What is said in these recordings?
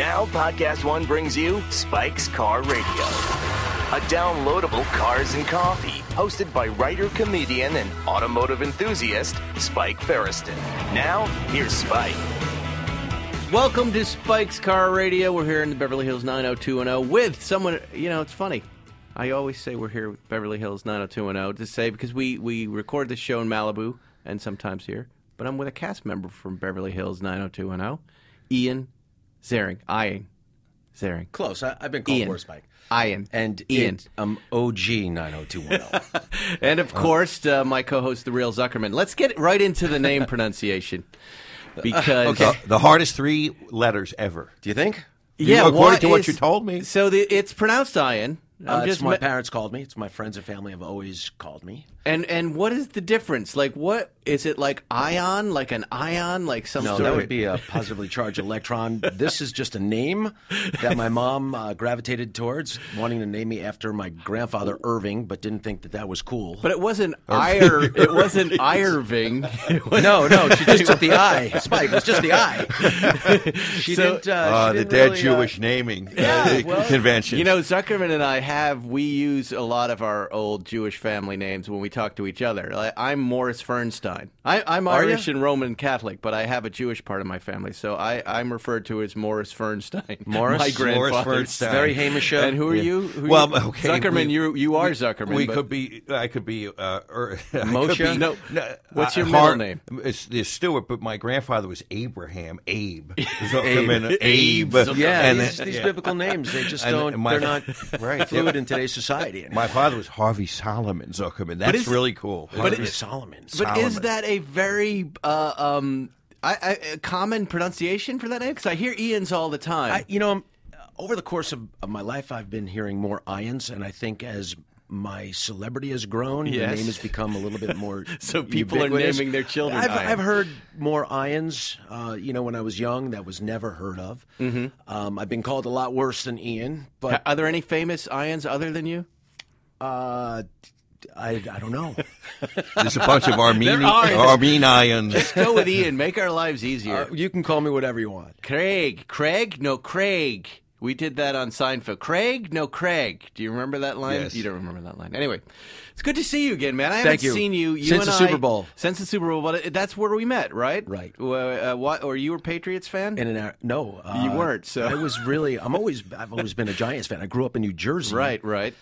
Now, Podcast One brings you Spike's Car Radio, a downloadable cars and coffee hosted by writer, comedian, and automotive enthusiast Spike Feresten. Now, here's Spike. Welcome to Spike's Car Radio. We're here in the Beverly Hills 90210 with someone, you know, it's funny. I always say we're here with Beverly Hills 90210 to say because we, we record this show in Malibu and sometimes here, but I'm with a cast member from Beverly Hills 90210, Ian Ziering. Ian Ziering. Close. I, I've been called Ian. worse, Mike. Ian. And Ian. it- um, OG 90210. And of course, uh, my co host, The Real Zuckerman. Let's get right into the name pronunciation. Because. The, the hardest three letters ever. Do you think? Yeah, according what to what is- you told me. So the, it's pronounced Ian. Uh, I'm it's my ma- parents called me. It's my friends and family have always called me. And and what is the difference? Like, what is it like? Ion, like an ion, like some No, sort that of would be a positively charged electron. This is just a name that my mom uh, gravitated towards, wanting to name me after my grandfather Irving, but didn't think that that was cool. But it wasn't Ire. it wasn't Irving. It was- no, no, she just took the I. Spike, was just the I. She So- didn't. Uh, Uh, she the didn't dead really, uh, Jewish naming uh, yeah, well, convention. You know, Zuckerman and I have we use a lot of our old Jewish family names when we talk to each other. Like, I'm Morris Fernstein. I, I'm Are Irish ya? and Roman Catholic, but I have a Jewish part of my family, so I, I'm referred to as Morris Fernstein. Morris? my Morris grandfather. Fernstein. very Hamish. And who are you? Who well, you? okay, Zuckerman. we- you you are we- Zuckerman. We could be. I could be. Uh, or, I could be- No. What's your uh, middle Hart- name? It's, it's Stewart, but my grandfather was Abraham. Abe. Zuckerman, Abe. Abe. Yeah, And these, these yeah. biblical names, they just And don't, my- they're not Right, fluid in today's society. My father was Harvey Solomon Zuckerman. That's is- really cool. but Harvey it- Solomon. But is that a very uh, um, I, I, a common pronunciation for that name? Because I hear Ian's all the time. I, you know, over the course of, of my life, I've been hearing more Ions, and I think as my celebrity has grown, Yes. the name has become a little bit more. So people are naming their children I've, I've heard more Ians. Uh, you know, when I was young, that was never heard of. Mm-hmm. Um, I've been called a lot worse than Ian, but are there any famous Ians other than you? uh, I, I don't know. There's a bunch of Armenian, There Just Go with Ian. Make our lives easier. Uh, you can call me whatever you want. Craig. Craig? No, Craig. We did that on Seinfeld. Craig? No, Craig. Do you remember that line? Yes. You don't remember that line. Anyway, it's good to see you again, man. I Thank haven't you. seen you, you Since the I- Super Bowl. Since the Super Bowl, but that's where we met, right? Right. Uh, uh, what? Or you were Patriots fan? In an hour, no, uh, You weren't, so- I was really. I'm always. I've always been a Giants fan. I grew up in New Jersey. right, right.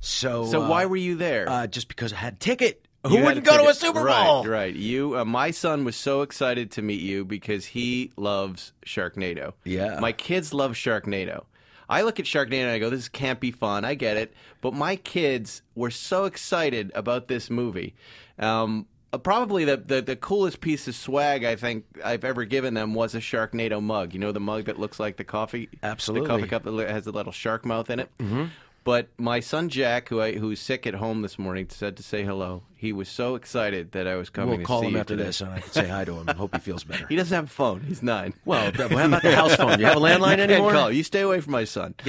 So. So uh, why were you there? Uh, just because I had ticket. You Who wouldn't go to a. Super Bowl? Right, right. You, uh, my son was so excited to meet you because he loves Sharknado. Yeah. My kids love Sharknado. I look at Sharknado and I go, "This can't be fun." I get it, but my kids were so excited about this movie. Um, uh, probably the, the the coolest piece of swag I think I've ever given them was a Sharknado mug. You know, the mug that looks like the coffee, Absolutely. the coffee cup that has a little shark mouth in it. Mm-hmm. But my son Jack, who I, who's sick at home this morning, said to say hello. He was so excited that I was coming We'll to call him after today. this, and I can say hi to him. and Hope he feels better. He doesn't have a phone. He's nine. Well, how about the house phone? Do you have a landline You anymore? call. You stay away from my son.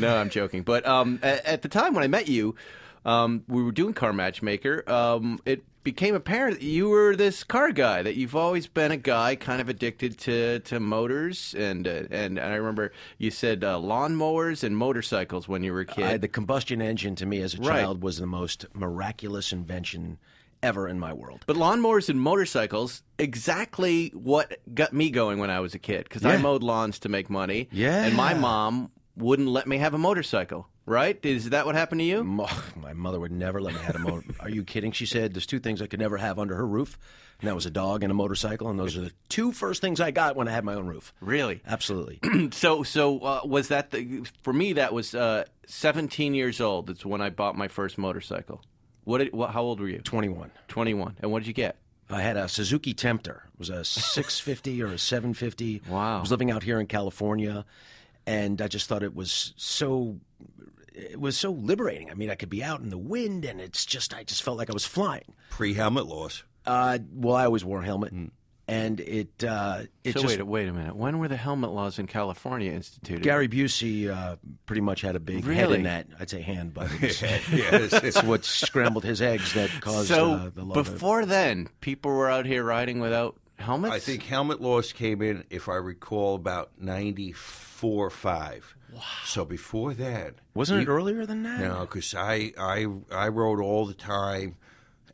no, I'm joking. But um, at, at the time when I met you, um, we were doing Car Matchmaker. Um, it became apparent that you were this car guy. That you've always been a guy kind of addicted to, to motors, and uh, and I remember you said uh, lawnmowers and motorcycles when you were a kid. I, the combustion engine to me as a Right. child was the most miraculous invention ever in my world. But lawnmowers and motorcycles, exactly what got me going when I was a kid. Because I mowed lawns to make money. Yeah. And my mom wouldn't let me have a motorcycle, right? Is that what happened to you? My mother would never let me have a motor. Are you kidding? She said there's two things I could never have under her roof, and that was a dog and a motorcycle, and those are the two first things I got when I had my own roof. Really? Absolutely. So, so uh, was that the, for me? That was uh, 17 years old. That's when I bought my first motorcycle. What? Did, what how old were you? 21. 21. And what did you get? I had a Suzuki Tempter. It was a 650 or a 750. Wow. I was living out here in California, and I just thought it was so. It was so liberating. I mean, I could be out in the wind, and it's just I just felt like I was flying. Pre helmet laws. Uh, well, I always wore a helmet, and it uh, it so just wait, wait a minute. When were the helmet laws in California instituted? Gary Busey uh, pretty much had a big head in that. I'd say hand, but it's, yeah, it's, it's, it's what scrambled his eggs that caused so uh, the love. of- before then, people were out here riding without helmets? I think helmet laws came in, if I recall, about 94 5. Wow. So before that. Wasn't it earlier than that? No, because I, I, I rode all the time.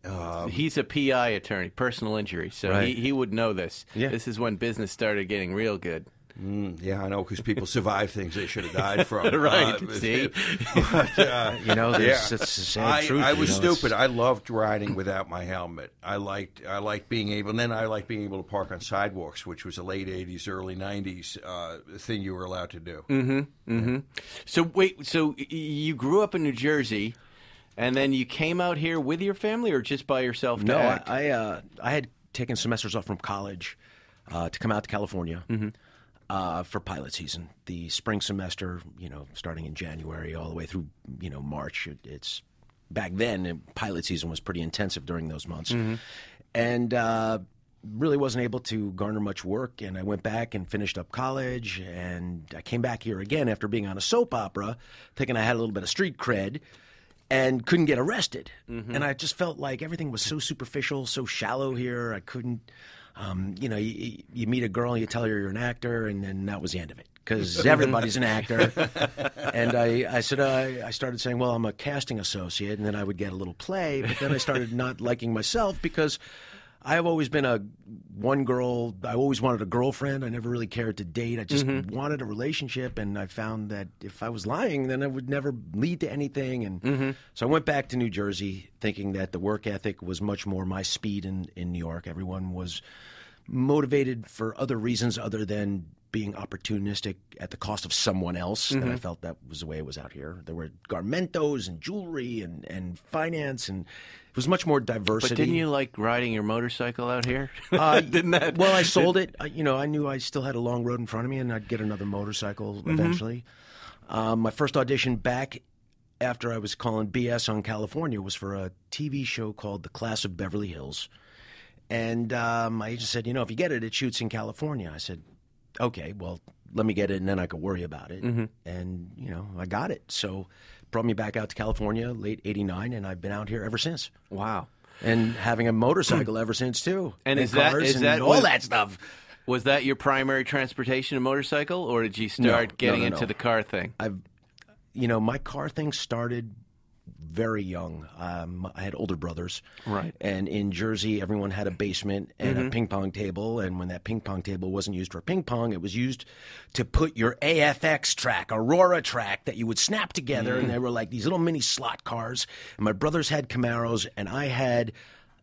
Um, He's a PI attorney, personal injury, so Right. he, he would know this. Yeah. This is when business started getting real good. Mm, yeah, I know, because people survive things they should have died from. Right, Uh, see? but, uh, You know, there's, yeah. it's a sad I, truth. I was know, it's- stupid. I loved riding without my helmet. I liked I liked being able, and then I liked being able to park on sidewalks, which was a late '80s, early '90s uh, thing you were allowed to do. Mm. So wait, so you grew up in New Jersey, and then you came out here with your family, or just by yourself? To No, I act? I, uh, I had taken semesters off from college uh, to come out to California uh, for pilot season. The spring semester, you know, starting in January all the way through, you know, March. It, it's back then. Pilot season was pretty intensive during those months, and uh, really wasn't able to garner much work. And I went back and finished up college, and I came back here again after being on a soap opera, thinking I had a little bit of street cred and couldn't get arrested. And I just felt like everything was so superficial, so shallow here. I couldn't, um, you know, you, you meet a girl and you tell her you're an actor, and then that was the end of it because everybody's an actor. and I, I said, I, I started saying, well, I'm a casting associate, and then I would get a little play. But then I started not liking myself because. I've always been a one girl. I always wanted a girlfriend. I never really cared to date. I just mm-hmm. wanted a relationship, and I found that if I was lying, then it would never lead to anything. And mm-hmm. so I went back to New Jersey, thinking that the work ethic was much more my speed in in New York. Everyone was motivated for other reasons other than being opportunistic at the cost of someone else. And I felt that was the way it was out here. There were garmentos and jewelry and, and finance, and it was much more diversity. but didn't you like riding your motorcycle out here? Uh, didn't that? Well, I sold it. I, you know, I knew I still had a long road in front of me, and I'd get another motorcycle Mm-hmm. eventually. Um, my first audition back after I was calling BS on California was for a TV show called The Class of Beverly Hills, and um, my agent said, "You know, if you get it, it shoots in California." I said, "Okay, well." Let me get it, and then I could worry about it. Mm-hmm. And you know, I got it. So, brought me back out to California, late '89, and I've been out here ever since wow. and having a motorcycle ever since too. And is that- cars is and that all what- that stuff? Was that your primary transportation, a motorcycle, or did you start No, getting no, into no. the car thing? I've, you know, my car thing started very young. Um, I had older brothers, Right. And in Jersey, everyone had a basement and a ping pong table. And when that ping pong table wasn't used for ping pong, it was used to put your AFX track, Aurora track that you would snap together. And they were like these little mini slot cars. And my brothers had Camaros, and I had.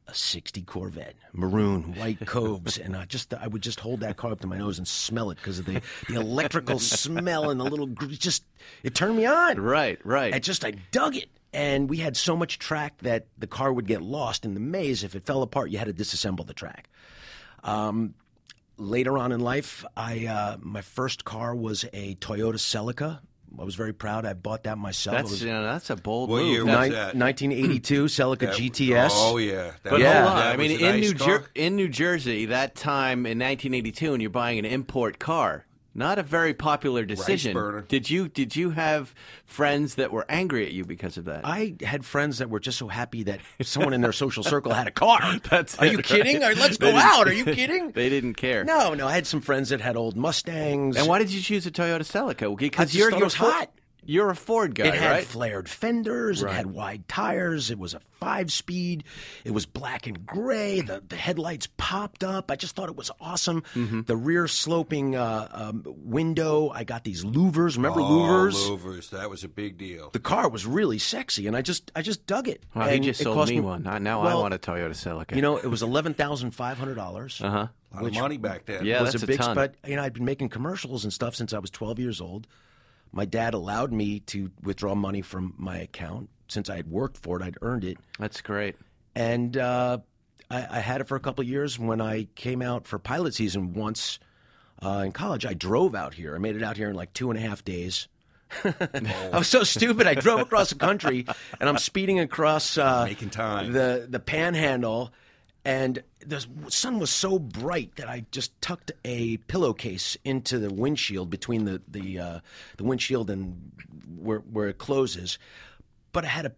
A 60 Corvette, maroon, white coves, and I just I would just hold that car up to my nose and smell it because of the, the electrical smell and the little gr- just it turned me on. Right, right. I just I dug it. And we had so much track that the car would get lost in the maze. If it fell apart, you had to disassemble the track. Um, later on in life, I uh, my first car was a Toyota Celica. I was very proud. I bought that myself. That's was you know, that's a bold What move. year That's- was that? 1982 Celica That- GTS. Oh yeah, that, But Yeah. hold on. that I mean, was a in nice New. Jer- in New Jersey, that time in 1982, and you're buying an import car, not a very popular decision. Did you did you have friends that were angry at you because of that? I had friends that were just so happy that someone in their social circle had a car. That's Are it, you right? kidding? Or, Let's go out. Are you kidding? they didn't care. No, no. I had some friends that had old Mustangs. And why did you choose a Toyota Celica? Because it was hot. You're a Ford guy, It had right? flared fenders. Right. It had wide tires. It was a five speed. It was black and gray. The, the headlights popped up. I just thought it was awesome. Mm-hmm. The rear sloping uh, um, window. I got these louvers. Remember oh, louvers? louvers. That was a big deal. The car was really sexy, and I just I just dug it. Well, he just it sold cost me one. Now now I want a Toyota Celica. You know, it was eleven thousand five hundred dollars. uh huh. A lot of money back then. Yeah. was that's a a ton. but you know I'd been making commercials and stuff since I was 12 years old. My dad allowed me to withdraw money from my account since I had worked for it. I'd earned it, That's great. and uh, I, I had it for a couple of years. When I came out for pilot season once uh, in college, I drove out here. I made it out here in like two and a half days. I was so stupid. I drove across the country, and I'm speeding across uh, Making time. the the Panhandle, and the sun was so bright that I just tucked a pillowcase into the windshield between the the uh, the windshield and where where it closes. But I had a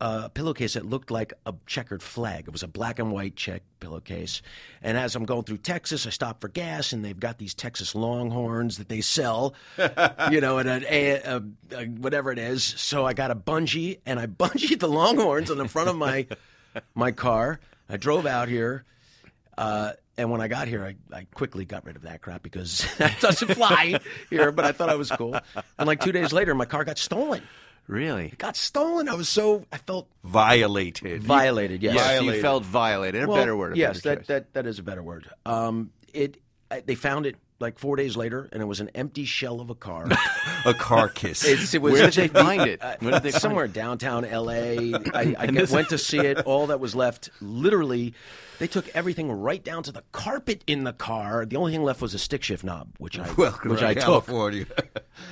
a pillowcase that looked like a checkered flag. It was a black and white check pillowcase. And as I'm going through Texas, I stop for gas, and they've got these Texas Longhorns that they sell, you know, at an a, a, a, whatever it is. So I got a bungee, and I bungeed the Longhorns on the front of my my car. I drove out here. Uh, and when I got here, I, I quickly got rid of that crap because that doesn't fly here. But I thought I was cool. And like two days later, my car got stolen. Really? It Got stolen. I was so I felt Violated. violated. Yes. Yes, you felt violated. A Well, better word. A yes, better that, that that is a better word. Um, it I, they found it like four days later, and it was an empty shell of a car. a carcass. It's, it was Where did they find it? Where did they find somewhere it? downtown L.A. I, I this- went to see it. All that was left, literally, they took everything right down to the carpet in the car. The only thing left was a stick shift knob, which I Welcome which to I took. California.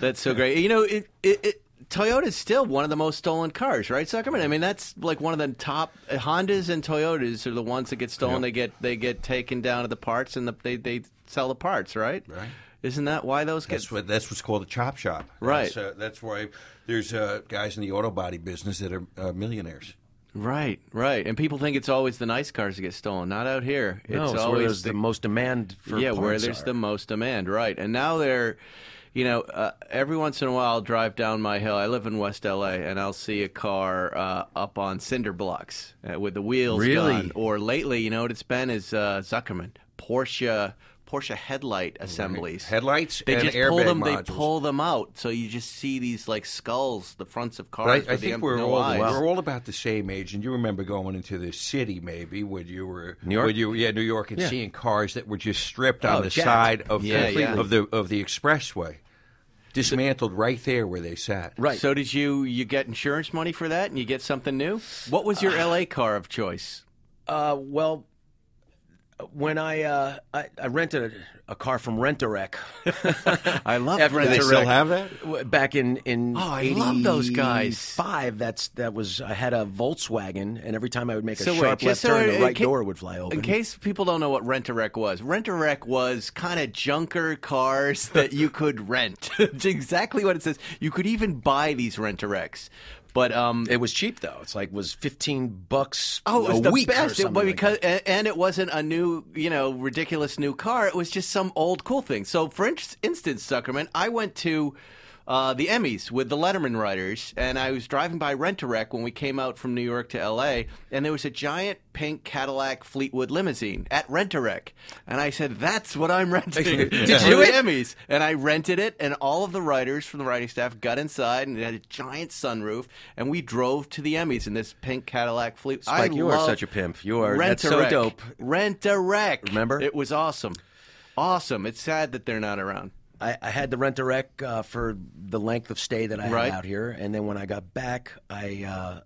That's so great. You know, it, it, it Toyota's still one of the most stolen cars, right, Zuckerman? I mean, that's like one of the top uh, Hondas and Toyotas are the ones that get stolen. They get they get taken down to the parts and the, they they sell the parts, right? Right. Isn't that why those get? That's what that's what's called a chop shop. Right. That's, uh, that's why there's uh, guys in the auto body business that are uh, millionaires. Right, right. And people think it's always the nice cars that get stolen. Not out here. No, it's it's where always there's the, most demand for yeah, where there's are. the most demand, right? And now they're, you know, uh, every once in a while I'll drive down my hill. I live in West LA, and I'll see a car uh, up on cinder blocks uh, with the wheels Really? gone. Or lately, you know what it's been is uh, Zuckerman Porsche. Porsche headlight assemblies, Headlights They and just pull airbag them. They modules. pull them out, so you just see these like skulls, the fronts of But cars. I, I with the think em- we're no all eyes. we're all about the same age, and you remember going into the city maybe when you were New York? when you yeah New York and Yeah. seeing cars that were just stripped on Oh, the jacked. side of Yeah, the yeah. of the of the expressway, dismantled right there where they sat. Right. So did you you get insurance money for that and you get something new? What was your LA car of choice? Uh, well, when I uh, I, I rented a, a car from Rent-A-Wreck I love After Rent they still have that? back in in Oh, I love those guys. Five. That's that was I had a Volkswagen, and every time I would make a So wait, sharp just left so turn, the right ca- door would fly open. In case people don't know what Rent a Wreck was, Rent a Wreck was kind of junker cars that you could rent. It's exactly what it says. You could even buy these Rent a Wrecks. But um, it was cheap though. It's like was fifteen bucks Oh, it was a the best. It- like because and, and it wasn't a new, you know, ridiculous new car. It was just some old cool thing. So, for instance, Zuckerman, I went to uh, the Emmys with the Letterman writers, and I was driving by Rent a Wreck when we came out from New York to L.A., and there was a giant pink Cadillac Fleetwood limousine at Rent a Wreck, and I said, "That's what I'm renting." Did you do it? Emmys, and I rented it, and all of the writers from the writing staff got inside, and it had a giant sunroof, and we drove to the Emmys in this pink Cadillac Fleetwood. Spike, I you are such a pimp. You are Rent that's so dope. Rent a wreck. Remember? It was awesome. Awesome. It's sad that they're not around. I, I had to rent a wreck uh, for the length of stay that I Right. had out here, and then when I got back, I uh,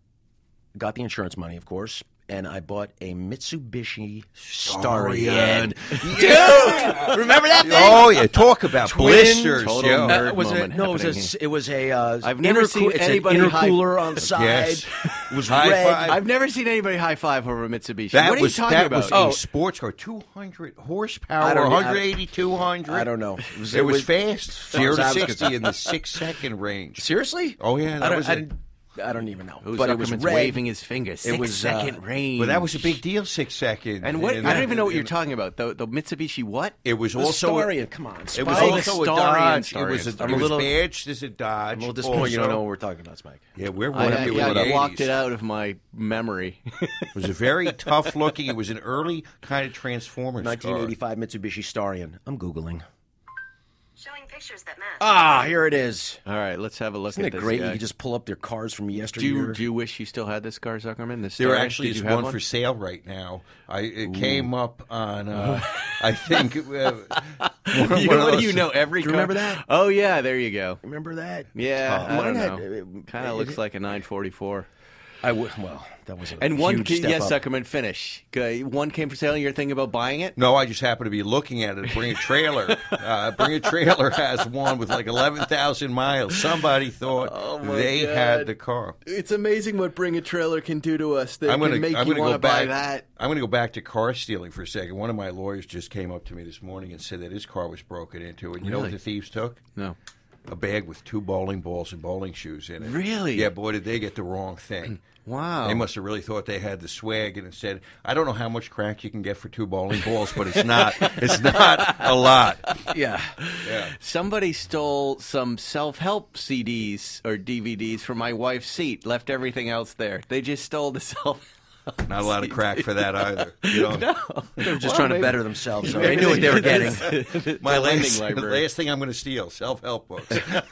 got the insurance money, of course, and I bought a Mitsubishi Starion. Dude, remember that thing? Oh yeah, talk about blisters. total yo. nerd. Uh, was it, no, it was a. It was a uh, I've never seen it's anybody an high- on the side. Yes. It was High red. five. I've never seen anybody high five over a Mitsubishi. That what are you talking that about? was Oh. a sports car, 200 horsepower, I don't- I- 180, 200. I don't know. It was- It, it was, was- fast, zero to sixty in the six second range. Seriously? Oh, yeah, that I was I, a- didn't, I don't even know. Who's but it was red. waving his finger. Six was, uh, second range. But that was a big deal, six second. And what? And I don't even know what you're talking about. The, the Mitsubishi what? It was It was also a- Starion. Come on, It was Spike. Oh, also a Starion, Dodge. it was, Starion, a, I'm a little- badged as a Dodge. I'm a little disappointed you don't know what we're talking about, Spike. Yeah, we're I, one I, up yeah, with I the blocked 80s. it out of my memory. It was a very tough looking. It was an early kind of Transformers. car. 1985 Mitsubishi Starion. I'm googling. Showing pictures that match. Ah, here it is. All right, let's have a look Isn't at it this great? guy. You can just pull up their cars from do yesteryear. you, do you wish you still had this car, Zuckerman? This There actually is you have one, for sale right now. I it came up on. Uh, I think. Uh, one, You, one what do you know every Do you car? remember that? Oh yeah, there you go. Remember that? Yeah, I Mine don't know. uh, Kind of it- looks like a 944. I w- well, that was a And one, huge ca- step yes, up. Zuckerman, finish. Good. One came for sale. You're thinking about buying it? No, I just happen to be looking at it. Bring a trailer. uh, Bring a trailer has one with like eleven thousand miles. Somebody thought Oh, they God. had the car. It's amazing what Bring a Trailer can do to us. They I'm gonna, can make I'm you want to buy that. I'm going to go back to car stealing for a second. One of my lawyers just came up to me this morning and said that his car was broken into, and you know what the thieves took? No. A bag with two bowling balls and bowling shoes in it. Really? Yeah, boy, did they get the wrong thing. Wow. They must have really thought they had the swag, and said, "I don't know how much crack you can get for two bowling balls, but it's not. it's not a lot." Yeah. Yeah. Somebody stole some self-help CDs or DVDs from my wife's seat. Left everything else there. They just stole the self. Not a lot of crack for that either. You know, they're just Well, trying to better themselves. So they knew what they were getting. my the lending last, library. last thing I'm going to steal self-help books.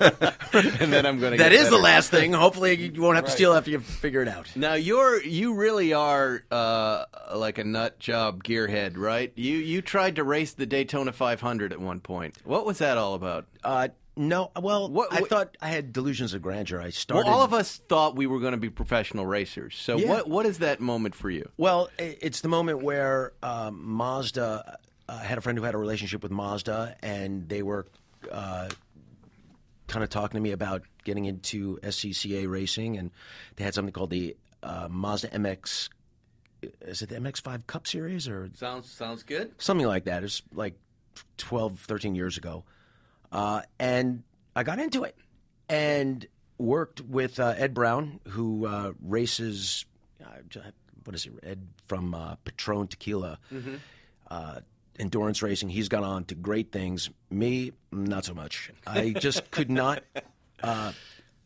and then I'm going to. That get is the last thing. Hopefully, you won't have to steal after you figure it out. Now you're you really are uh, like a nut job gearhead, right? You you tried to race the Daytona 500 at one point. What was that all about? Uh, no, well, What- I what- thought I had delusions of grandeur. I Well, started. all of us thought we were going to be professional racers. So Yeah. what what is that moment for you? Well, it's the moment where um, Mazda. I had a friend who had a relationship with Mazda, and they were uh, kind of talking to me about getting into SCCA racing, and they had something called the uh, Mazda MX. Is it the MX5 Cup Series or Sounds sounds good. something like that. It's like 12, 13 years ago. Uh, and I got into it and worked with uh, Ed Brown, who uh, races, uh, what is it, Ed from uh, Patron Tequila, uh, endurance racing. He's gone on to great things. Me, not so much. I just could not.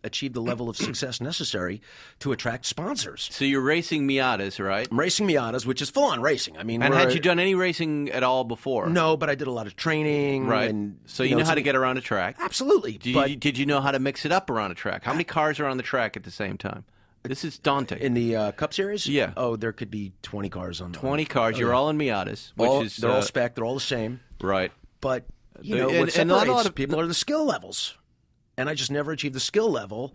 Achieve the level of success necessary to attract sponsors. So you're racing Miatas, right? I'm racing Miatas, which is full on racing. I mean, And had you done any racing at all before? no, but I did a lot of training. Right. And, so you, know, how to get around a track. Absolutely. Did but you, did you know how to mix it up around a track? How many cars are on the track at the same time? This is daunting. in the uh, Cup Series, Yeah. Oh, there could be twenty cars on. 20 cars. Oh, You're yeah. all in Miatas, which All- is they're uh, all spec. They're all the same. right. But you The- know and- what and not a lot of- people are the skill levels, and I just never achieved the skill level.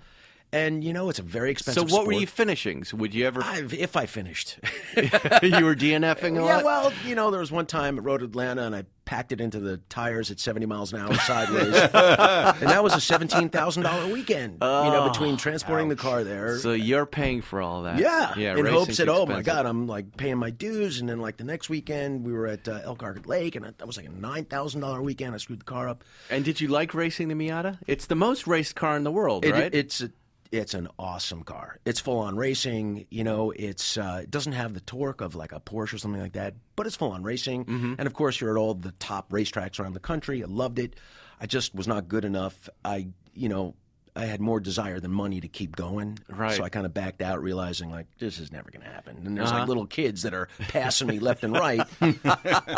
And you know, it's a very expensive. So expensive. what were sport. you finishing? Would you ever? I, if I finished, you were DNFing a yeah. lot. Well, you know, there was one time at Road Atlanta, and I packed it into the tires at seventy miles an hour sideways, and that was a seventeen thousand dollar weekend. you know, between transporting the car there, Oh, so you're paying for all that. Yeah, yeah. in hopes that oh my god, I'm like paying my dues, and then like the next weekend we were at uh, Elkhart Lake, and that was like a nine thousand dollar weekend. I screwed the car up. And did you like racing the Miata? It's the most raced car in the world, It- right? It's a, it's an awesome car. It's full on racing. You know, it's uh, it doesn't have the torque of like a Porsche or something like that, but it's full on racing. Mm-hmm. And of course, you're at all the top racetracks around the country. I loved it. I just was not good enough. I you know. I had more desire than money to keep going, Right. so I kind of backed out, realizing like this is never going to happen. And there's Uh-huh. like little kids that are passing me left and right.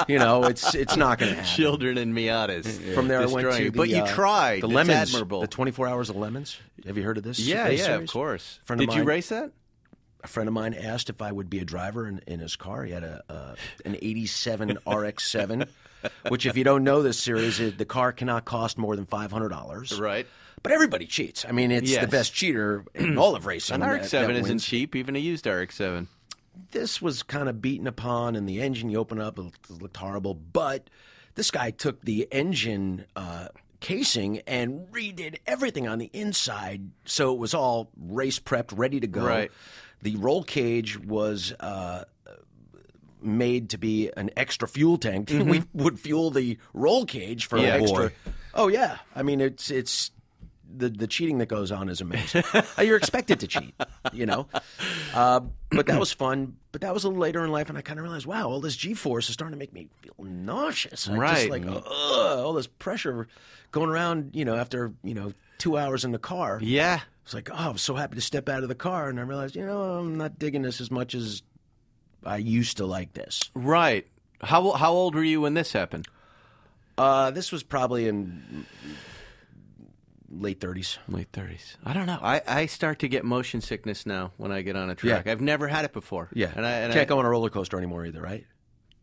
you know, it's it's not going to happen. Children in Miatas. From there, I went to the, But you uh, tried. the It's lemons, admirable. the 24 hours of lemons. Have you heard of this? yeah, yeah, series? of course. Friend of Did you race that? a friend of mine asked if I would be a driver in, in his car. He had a, a an '87 RX-7, which, if you don't know this series, the car cannot cost more than five hundred dollars. Right. But everybody cheats. I mean, it's Yes. the best cheater in all of racing. An that- RX-7 that isn't wins. cheap, even a used RX-7. This was kind of beaten upon, and the engine you open up it looked, horrible. But this guy took the engine. Uh, casing and redid everything on the inside so it was all race prepped ready to go Right. the roll cage was uh, made to be an extra fuel tank. we would fuel the roll cage for Mm-hmm. Yeah. extra. Boy. Oh yeah, I mean it's it's the the cheating that goes on is amazing. Uh, You're expected to cheat, you know. Uh, but that was fun. But that was a little later in life, and I kind of realized, wow, all this G force is starting to make me feel nauseous. I Right. Just like ugh, all this pressure going around, you know, after you know two hours in the car. Yeah. It's like, oh, I'm so happy to step out of the car, and I realized, you know, I'm not digging this as much as I used to like this. Right. How how old were you when this happened? Uh, this was probably in late 30s. Late 30s. I don't know. I, I start to get motion sickness now when I get on a track. Yeah. I've never had it before. Yeah. And I, and can't I, go on a roller coaster anymore either, right?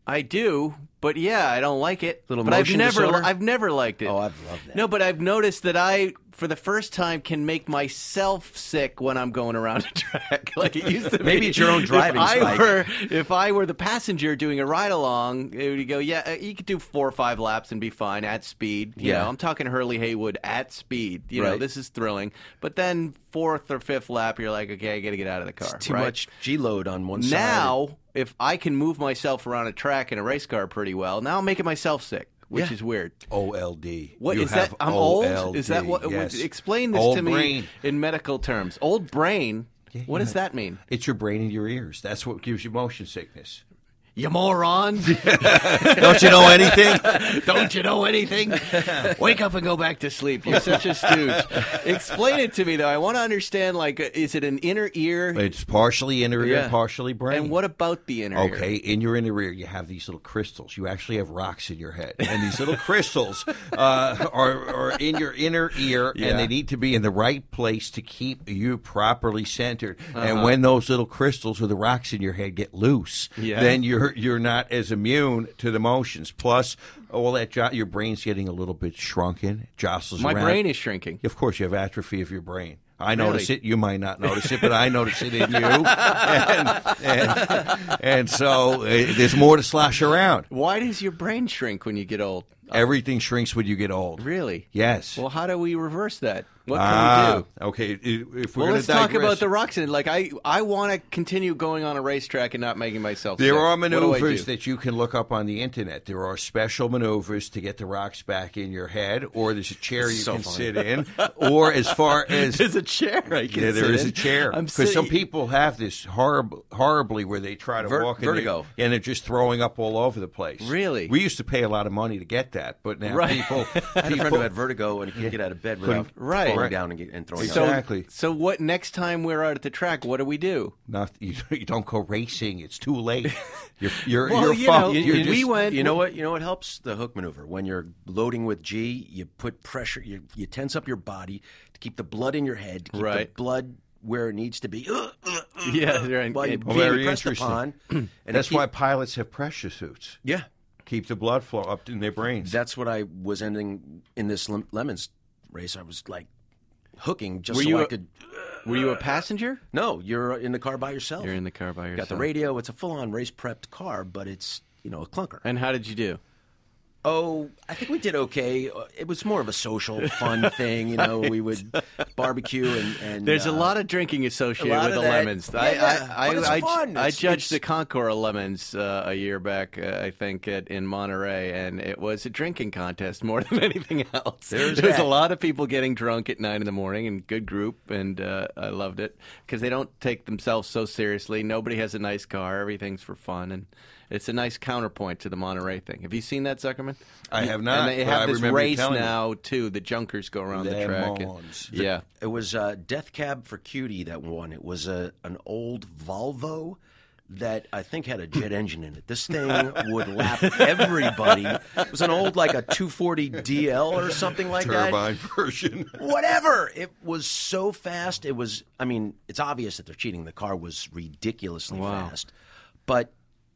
I do, but yeah, I don't like it. Little but I've motion never disorder? I've never liked it. Oh, I've loved that. No, but I've noticed that I, for the first time, can make myself sick when I'm going around a track. like it used to be. Maybe it's your own driving, If I Spike. were, if I were the passenger doing a ride along, it would go, yeah, uh, you could do four or five laps and be fine at speed. You Yeah. know, I'm talking Hurley Haywood at speed. You know, this is thrilling. But then fourth or fifth lap, you're like, okay, I got to get out of the car. Too right? much G load on one side. Now, if I can move myself around a track in a race car pretty well, now I'm making myself sick. which Yeah. is weird. OLD. What You is that? I'm old. OLD, Is that what? yes. Explain this Old to me brain. in medical terms. Old brain. what does that mean? It's your brain in your ears. That's what gives you motion sickness. You moron! Don't you know anything? Don't you know anything? Wake up and go back to sleep. You're such a stooge. Explain it to me, though. I want to understand. Like, uh, is it an inner ear? It's partially inner ear, Yeah. partially brain. And what about the inner ear? Okay, in your inner ear, you have these little crystals. You actually have rocks in your head, and these little crystals uh, are, are in your inner ear, Yeah. and they need to be in the right place to keep you properly centered. And when those little crystals or the rocks in your head get loose, Yeah. then you're you're not as immune to the motions. Plus, all that jo- your brain's getting a little bit shrunken, jostles My around. brain is shrinking. Of course, you have atrophy of your brain. I notice Really? it. You might not notice it, but I notice it in you. and, and, and so uh, there's more to slosh around. Why does your brain shrink when you get old? Everything shrinks when you get old. Really? Yes. Well, how do we reverse that? What can ah, we do? okay. If we're Well, let's to talk about the it. Like, I, I want to continue going on a racetrack and not making myself. There sick. are What do I maneuvers that you can look up on the internet. There are special maneuvers to get the rocks back in your head, or there's a chair you So can funny. sit in, or as far as There's a chair. I can Yeah, there is in. a chair. Because some people have this horrible, horribly where they try to Ver- walk and vertigo. they, and they're just throwing up all over the place. Really? We used to pay a lot of money to get that, but now Right. people, I had a friend people who had vertigo and couldn't get out of bed without Right. Falling Right. down and, get, and throwing So, up. Exactly. So what? Next time we're out at the track, what do we do? not, you, you don't go racing. It's too late. You're, you're, Well, you're you fucked. know, You, You're you- we went- You know what? You know what helps the hook maneuver when you're loading with G. You put pressure. You, you tense up your body to keep the blood in your head. To keep Right. the blood where it needs to be. Yeah, right. While you're And- Well, being very interesting. upon. And That's keep- why pilots have pressure suits. Yeah, Keep the blood flow up in their brains. that's what I was ending in this lem- lemons race. I was like hooking just Were so you I a- could. Were you a passenger? No, you're in the car by yourself. You're in the car by yourself. Got the radio. It's a full-on race prepped car, but it's you know a clunker. And how did you do? Oh, I think we did okay. It was more of a social, fun thing. You know, we would barbecue and. and There's a uh, lot of drinking associated a with the that. lemons. Yeah, I, yeah. I, I, I, fun. I It's- judged it's- the Concours lemons uh, a year back, uh, I think, at, in Monterey, and it was a drinking contest more than anything else. There's There's that. a lot of people getting drunk at nine in the morning, and good group, and uh, I loved it because they don't take themselves so seriously. Nobody has a nice car. Everything's for fun, and it's a nice counterpoint to the Monterey thing. Have you seen that, Zuckerman? I have not, And they have this race telling me. now too. The junkers go around the Them track. and- mons. yeah. It was uh, Death Cab for Cutie that won. It was a an old Volvo that I think had a jet engine in it. This thing would lap everybody. It was an old like a 240 DL or something like that. Turbine version. Whatever. It was so fast. It was. I mean, it's obvious that they're cheating. The car was ridiculously Wow. fast, but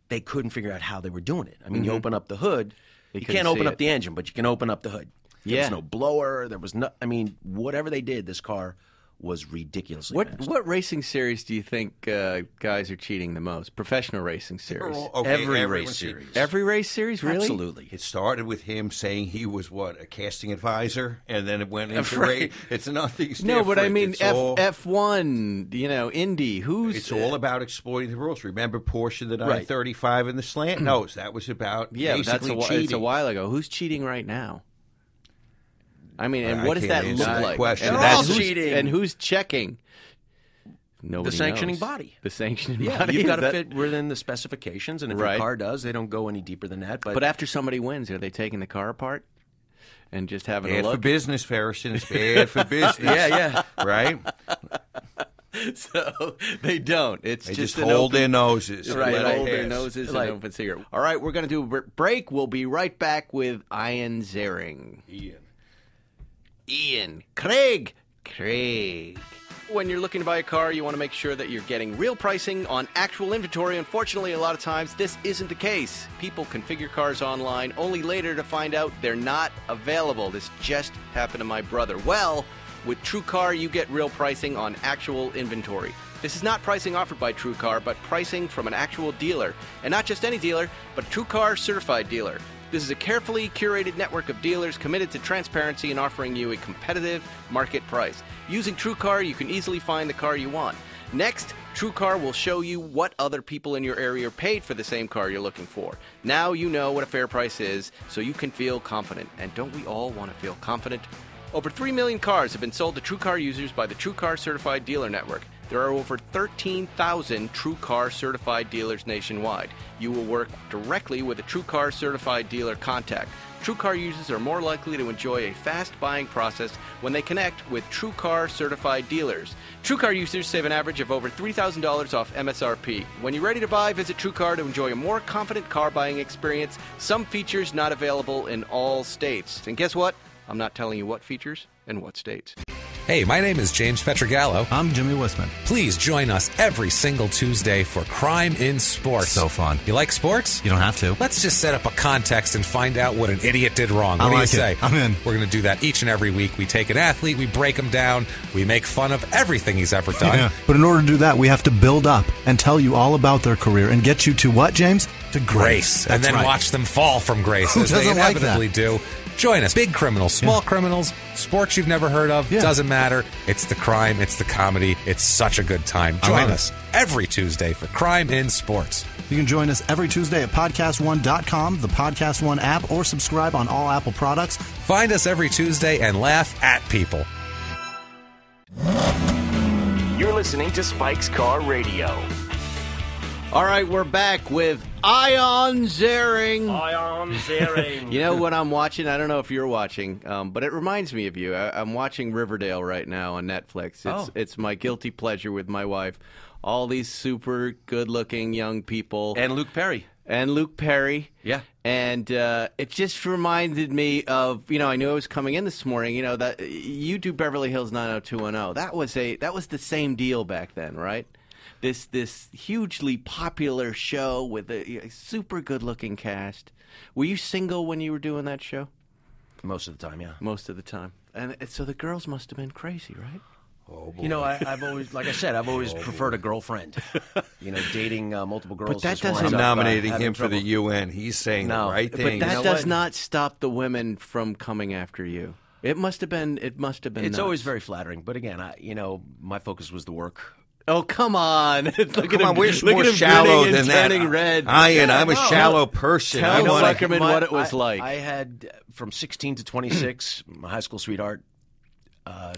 they couldn't figure out how they were doing it. I mean, you open up the hood. You can't open up it. the engine, but you can open up the hood. There Yeah. was no blower. There was no. I mean, whatever they did, this car was ridiculously What fast. what racing series do you think uh, guys are cheating the most? Professional racing series. Okay, Every everyone race sees- series. Every race series, really? Absolutely. It started with him saying he was what a casting advisor, and then it went into Right. race. It's nothing. No, but I mean it's F all, F one, you know, Indy. Who's It's all about exploiting the rules. Remember Porsche the Right. 935 and the slant nose? That was about yeah, but that's a, cheating. it's a while ago. Who's cheating right now? I mean, and I what does that look that like? question. And, They're all that's who's- cheating. and who's checking? Nobody The sanctioning knows. body. The sanctioning Yeah, body. you've got to that- fit within the specifications, and if Right. your car does, they don't go any deeper than that. But, But after somebody wins, are they taking the car apart and just having Bad a for business, Ferguson. It's bad for business. yeah, yeah. Right? so they don't. It's They just, just hold open, their noses. and Right, hold their pass. noses Like- and open cigarette. All right, we're going to do a break. We'll be right back with Ian Ziering. Ian. Ian. Craig. Craig. When you're looking to buy a car, you want to make sure that you're getting real pricing on actual inventory. Unfortunately, a lot of times this isn't the case. People configure cars online only later to find out they're not available. This just happened to my brother. Well, with TrueCar, you get real pricing on actual inventory. This is not pricing offered by TrueCar, but pricing from an actual dealer. And not just any dealer, but a TrueCar certified dealer. This is a carefully curated network of dealers committed to transparency and offering you a competitive market price. Using TrueCar, you can easily find the car you want. Next, TrueCar will show you what other people in your area paid for the same car you're looking for. Now you know what a fair price is, so you can feel confident. And don't we all want to feel confident? Over 3 million cars have been sold to TrueCar users by the TrueCar Certified Dealer Network. There are over 13,000 TrueCar certified dealers nationwide. You will work directly with a TrueCar certified dealer contact. TrueCar users are more likely to enjoy a fast buying process when they connect with TrueCar certified dealers. TrueCar users save an average of over $3,000 off MSRP. When you're ready to buy, visit TrueCar to enjoy a more confident car buying experience. Some features not available in all states. And guess what? I'm not telling you what features and what states. Hey, my name is James Pietragallo. I'm Jimmie Whisman. Please join us every single Tuesday for Crime in Sports. So fun. You like sports? You don't have to. Let's just set up a context and find out what an idiot did wrong. What I do like you it. say? I'm in. We're going to do that each and every week. We take an athlete, we break him down, we make fun of everything he's ever done. Yeah. But in order to do that, we have to build up and tell you all about their career and get you to what, James? To grace. Grace, and then right. watch them fall from grace Who as they doesn't like that? inevitably do. Join us, big criminals, small Yeah. criminals, sports you've never heard of. Yeah. Doesn't matter. It's the crime. It's the comedy. It's such a good time. Join love it. us every Tuesday for Crime in Sports. You can join us every Tuesday at podcast1.com, the Podcast One app, or subscribe on all Apple products. Find us every Tuesday and laugh at people. You're listening to Spike's Car Radio. All right, we're back with Ion Ziering. Ion Ziering. You know what I'm watching? I don't know if you're watching, um, but it reminds me of you. I, I'm watching Riverdale right now on Netflix. It's Oh. it's my guilty pleasure with my wife. All these super good-looking young people and Luke Perry. and Luke Perry. Yeah. And uh, it just reminded me of you know I knew I was coming in this morning. You know that you do Beverly Hills 90210. That was a that was the same deal back then, right? This this hugely popular show with a, a super good looking cast. Were you single when you were doing that show? Most of the time, yeah. Most of the time. And so the girls must have been crazy, right? Oh, You know, I, I've always, like I said, I've always preferred a girlfriend. You know, dating uh, multiple girls. But that doesn't- winds I'm up, uh, nominating having him for the. UN. He's saying No, the right but thing. But that know does what? not stop the women from coming after you. It must have been. It must have been. It's nuts. always very flattering, but again, I, you know, my focus was the work. Oh come on! look at Come him. on, we're look more at him shallow than and that. turning red. I and I'm a shallow person. Tell I the wanna- Zuckerman My- what it was I- like. I had uh, from 16 to 26, my high school sweetheart.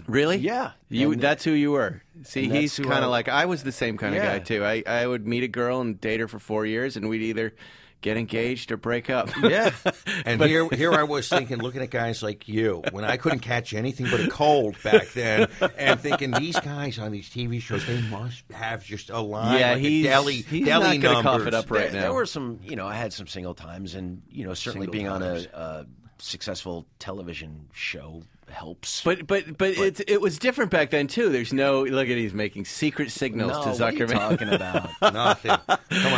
Really? Yeah. You. And- that's who you were. See, he's kind of like I was the same kind of Yeah. guy too. I I would meet a girl and date her for four years, and we'd either get engaged or break up. Yeah. And here, here I was thinking, looking at guys like you, when I couldn't catch anything but a cold back then, and thinking these guys on these TV shows, they must have just a line, Yeah, like a he's- deli, he's deli not gonna cough it up right there, now. there were some, you know, I had some single times, and you know, certainly Single being times. on a, a successful television show helps. But but but it's it was different back then too. There's no look at he's making secret signals no, to what are you Zuckerman. talking about? Nothing. Come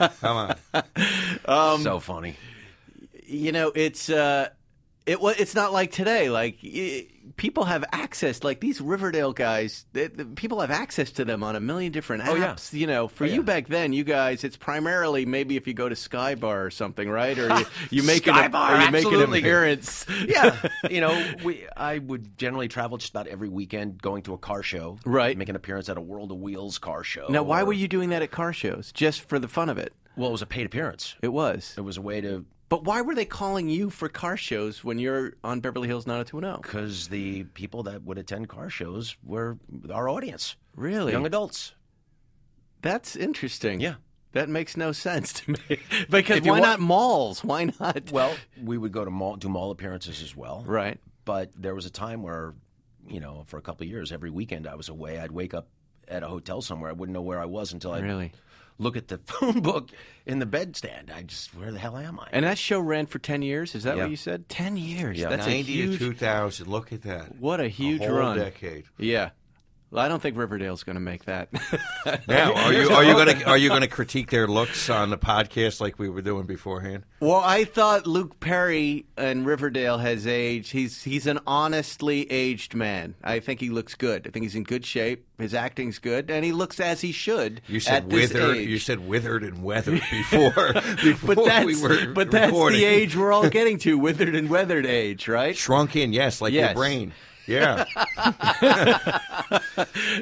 on, come on. so funny. you know, it's uh, it wa it's not like today. Like y people have access. Like these Riverdale guys, they, the, people have access to them on a million different apps. Oh, yeah. You know, for oh, you back then, you guys, it's primarily maybe if you go to Sky Bar or something, right? Or you, you make an Bar, or you make an appearance. yeah, you know, we I would generally travel just about every weekend, going to a car show, Right. Make an appearance at a World of Wheels car show. Now, why or- were you doing that at car shows? Just for the fun of it? Well, it was a paid appearance. It was. It was a way to But why were they calling you for car shows when you're on Beverly Hills 90210? because the people that would attend car shows were our audience, Really? young adults. That's interesting. Yeah. That makes no sense to me. because why wa- not malls? Why not? Well, we would go to mall, do mall appearances as well. right. But there was a time where, you know, for a couple of years, every weekend I was away. I'd wake up at a hotel somewhere. I wouldn't know where I was until I Really? Look at the phone book in the bedstand. I just, where the hell am I? And that show ran for 10 years? Is that Yeah. what you said? 10 years. Yeah. That's a 90 huge to 2000. Look at that. What a huge whole run. decade. Yeah. Well, I don't think Riverdale's going to make that. Now, are you are you going to are you going to critique their looks on the podcast like we were doing beforehand? well, I thought Luke Perry in Riverdale has aged. He's he's an honestly aged man. I think he looks good. I think he's in good shape. His acting's good, and he looks as he should. You said withered. You said withered and weathered before. before but that's we were but that's recording. the age we're all getting to, withered and weathered age, right? Shrunken, yes, like Yes. your brain. Yeah.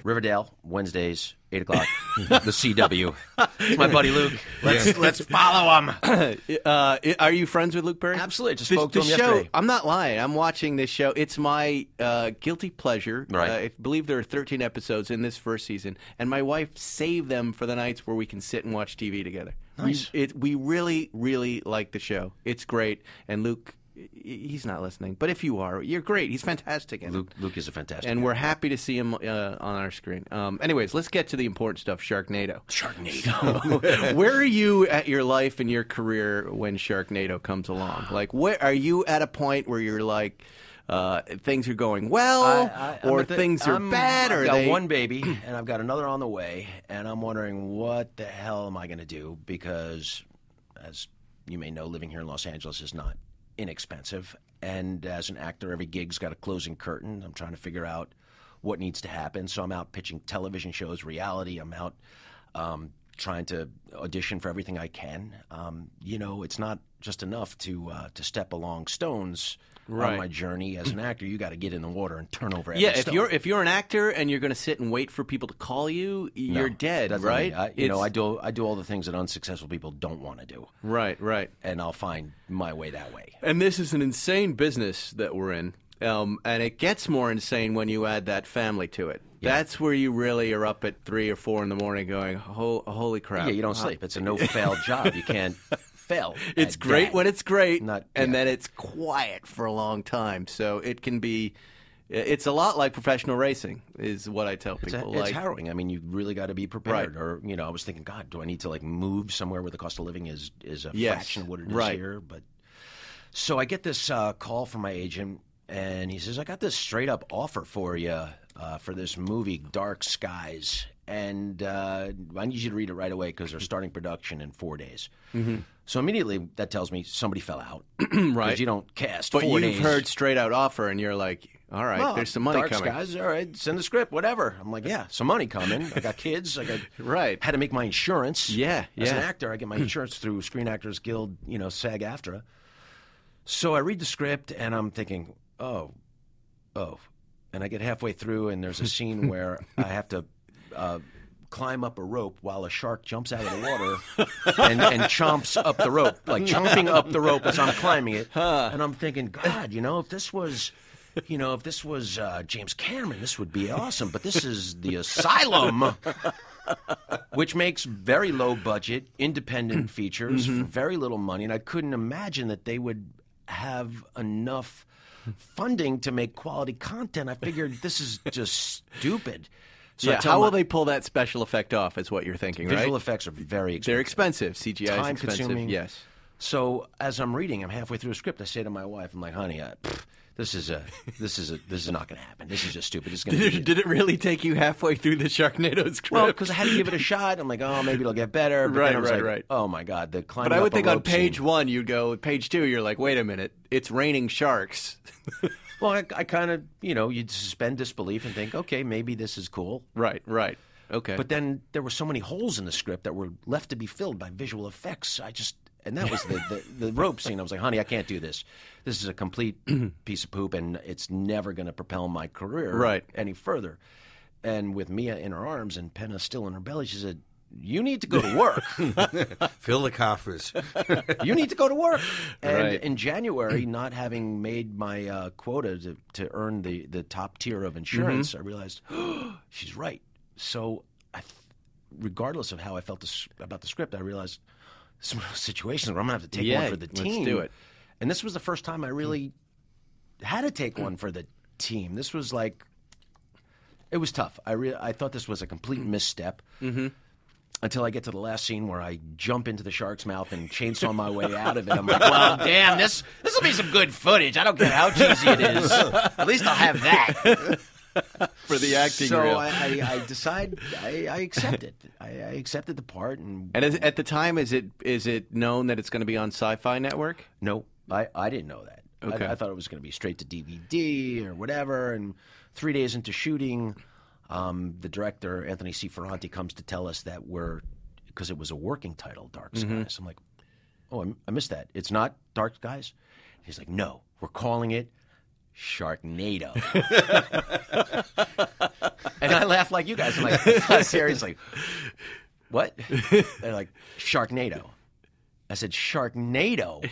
Riverdale Wednesdays, eight o'clock. the CW. It's my buddy Luke. Let's let's follow him. Uh, i- are you friends with Luke Perry? Absolutely. Just This- spoke to him show, yesterday. I'm not lying. I'm watching this show. It's my uh, guilty pleasure. Right. Uh, I believe there are 13 episodes in this first season, and my wife saved them for the nights where we can sit and watch TV together. Nice. We, it, we really, really like the show. It's great. And Luke, he- he's not listening, but if you are, you're great. He's fantastic. in. Luke Luke is a fantastic. and we're happy to see him uh, on our screen. Um, anyways, let's get to the important stuff. Sharknado. Sharknado. where are you at your life and your career when Sharknado comes along? Like, where are you at a point where you're like, uh, things are going well, I- I- or at the- things are I'm- bad, I've or got they? one baby, and I've got another on the way, and I'm wondering what the hell am I going to do? Because, as you may know, living here in Los Angeles is not inexpensive, and as an actor, every gig's got a closing curtain. I'm trying to figure out what needs to happen, so I'm out pitching television shows, reality. I'm out. Um, trying to audition for everything I can. Um, you know, it's not just enough to uh, to step along stones Right. on my journey as an actor. You got to get in the water and turn over. Yeah, if stone. you're if you're an actor and you're going to sit and wait for people to call you, you're dead, right? I, you know, I do I do all the things that unsuccessful people don't want to do, right, right. and I'll find my way that way. And this is an insane business that we're in. Um, and it gets more insane when you add that family to it. That's where you really are up at three or four in the morning going, holy crap. Yeah, you don't sleep. It's a no fail job. You can't fail. It's great that. when it's great, Not- and yeah. then it's quiet for a long time. So it can be. It's a lot like professional racing, is what I tell It's, people. it's like, harrowing. I mean, you really got to be prepared. Right. Or you know, I was thinking, God, do I need to like move somewhere where the cost of living is is a Yes, fraction of what it is right. here? But so I get this uh, call from my agent, and he says, I got this straight up offer for you uh, for this movie, Dark Skies. And uh, I need you to read it right away because they're starting production in four days. Mm-hmm. So immediately that tells me somebody fell out. Right. Because you don't cast But four you've days. heard straight out offer, and you're like, all right, Well, there's some money Dark coming. Skies, all right, send the script, whatever. I'm like, yeah, some money coming. I got kids. I got Right. Had to make my insurance. Yeah, As an actor, I get my insurance through Screen Actors Guild, you know, SAG-AFTRA. So I read the script and I'm thinking, oh, oh, and I get halfway through and there's a scene where I have to. Uh, climb up a rope while a shark jumps out of the water and, and chomps up the rope, like chomping up the rope as I'm climbing it. And I'm thinking, God, you know, if this was, you know, if this was uh, James Cameron, this would be awesome. But this is the Asylum, which makes very low budget, independent features for very little money. And I couldn't imagine that they would have enough funding to make quality content. I figured this is just stupid. So yeah, how my- will they pull that special effect off? Is what you're thinking, Visual right? effects are very expensive. They're expensive. CGI is Time expensive. consuming. Yes. So as I'm reading, I'm halfway through a script. I say to my wife, "I'm like, honey, uh, pff, this is a, this is a, this is not going to happen. This is just stupid. To Did be." it, did it really take you halfway through the Sharknado script? well, because I had to give it a shot. I'm like, oh, maybe it'll get better. But Right, I right, like, right. Oh my god, the climbing. But I would think on page scene- one, you'd go, page two, you're like, wait a minute, it's raining sharks. Well, I, I kind of, you know, you'd suspend disbelief and think, okay, maybe this is cool. right, right. Okay. But then there were so many holes in the script that were left to be filled by visual effects. I just, and that was the, the, the rope scene. I was like, honey, I can't do this. This is a complete piece of poop, and it's never going to propel my career Right. any further. And with Mia in her arms and Penna still in her belly, she said, you need to go to work. Fill the coffers. you need to go to work. And Right. in January, not having made my uh, quota to, to earn the, the top tier of insurance, I realized she's right. So, I, th- regardless of how I felt this, about the script, I realized some of those situations where I'm going to have to take Yeah, one for the team. let's team. do it. And this was the first time I really had to take one for the team. This was like, it was tough. I re- I thought this was a complete misstep. Mm-hmm. Until I get to the last scene where I jump into the shark's mouth and chainsaw my way out of it. I'm like, well, damn, this this will be some good footage. I don't care how cheesy it is. At least I'll have that. for the acting so. I, I, I decide I, I accept it. I, I accepted the part, and, and is, at the time, is it is it known that it's going to be on Sci-Fi Network? no, I, I didn't know that. Okay. I, I thought it was going to be straight to DVD or whatever. And three days into shooting, um, the director Anthony C. Ferrante comes to tell us that we're because it was a working title, Dark Skies. I'm like, oh, I, I missed that. It's not Dark Skies. He's like, no, we're calling it Sharknado. and I laugh like you guys. I'm like, seriously, what? They're like, Sharknado. I said, Sharknado?